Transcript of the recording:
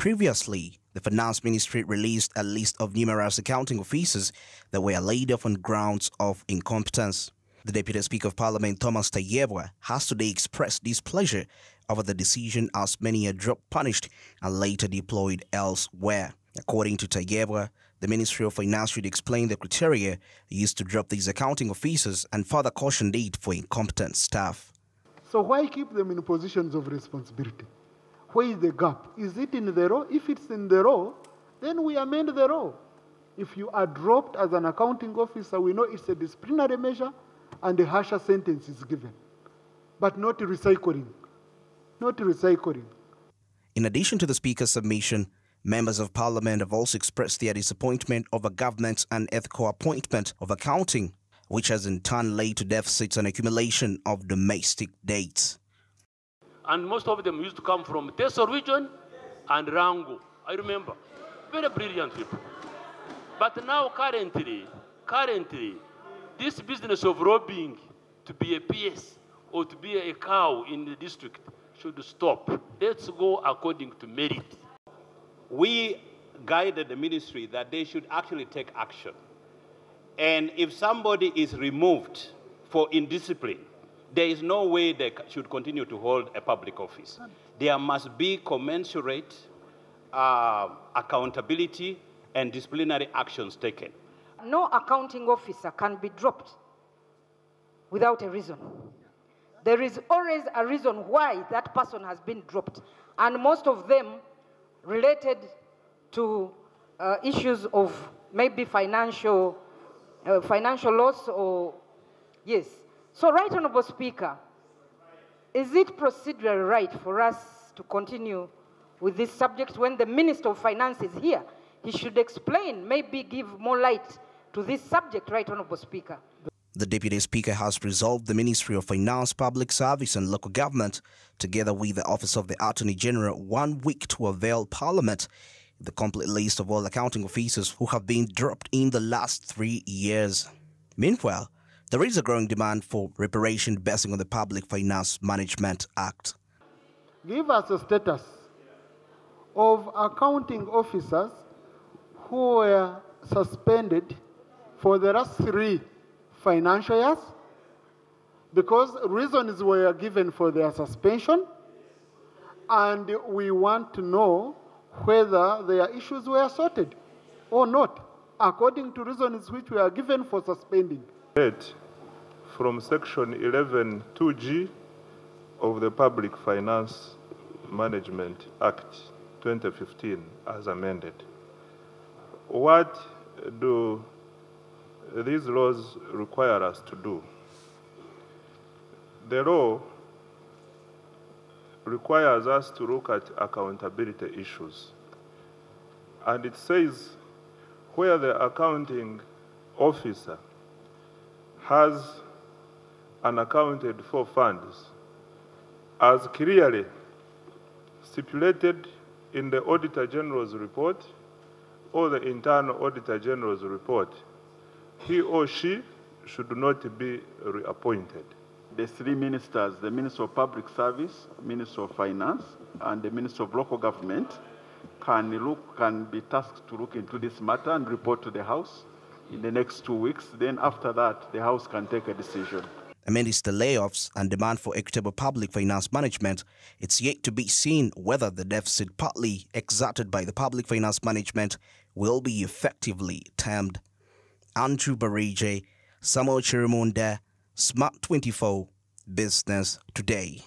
Previously, the Finance Ministry released a list of numerous accounting officers that were laid off on grounds of incompetence. The Deputy Speaker of Parliament, Thomas Tayebwa, has today expressed displeasure over the decision as many are dropped punished and later deployed elsewhere. According to Tayebwa, the Ministry of Finance should explain the criteria used to drop these accounting officers and further caution it for incompetent staff. So why keep them in positions of responsibility? Where is the gap? Is it in the law? If it's in the law, then we amend the law. If you are dropped as an accounting officer, we know it's a disciplinary measure and a harsher sentence is given. But not recycling. Not recycling. In addition to the Speaker's submission, members of Parliament have also expressed their disappointment over government's unethical appointment of accounting, which has in turn led to deficits and accumulation of domestic debts. And most of them used to come from Teso region and Lango. I remember. Very brilliant people. But now currently, currently, this business of robbing to be a PS or to be a CAO in the district should stop. Let's go according to merit. We guided the ministry that they should actually take action. And if somebody is removed for indiscipline, there is no way they should continue to hold a public office. There must be commensurate uh, accountability and disciplinary actions taken. No accounting officer can be dropped without a reason. There is always a reason why that person has been dropped, and most of them related to uh, issues of maybe financial, uh, financial loss or, yes. So, Right Honorable Speaker, is it procedurally right for us to continue with this subject when the Minister of Finance is here? He should explain, maybe give more light to this subject, Right Honorable Speaker. The Deputy Speaker has resolved the Ministry of Finance, Public Service and Local Government, together with the Office of the Attorney General, one week to avail Parliament the complete list of all accounting officers who have been dropped in the last three years. Meanwhile, there is a growing demand for reparation based on the Public Finance Management Act. Give us a status of accounting officers who were suspended for the last three financial years because reasons were given for their suspension and we want to know whether their issues were sorted or not according to reasons which were given for suspending. From section 11.2g of the Public Finance Management Act 2015 as amended. What do these laws require us to do? The law requires us to look at accountability issues. And it says where the accounting officer has unaccounted for funds as clearly stipulated in the Auditor General's report or the Internal Auditor General's report, he or she should not be reappointed. The three ministers, the Minister of Public Service, Minister of Finance, and the Minister of Local Government, can, look, can be tasked to look into this matter and report to the House in the next two weeks. Then after that, the House can take a decision. Amidst the layoffs and demand for equitable public finance management, it's yet to be seen whether the deficit partly exerted by the public finance management will be effectively tamed. Andrew Barije, Samuel Kirimunda, Smart 24, Business Today.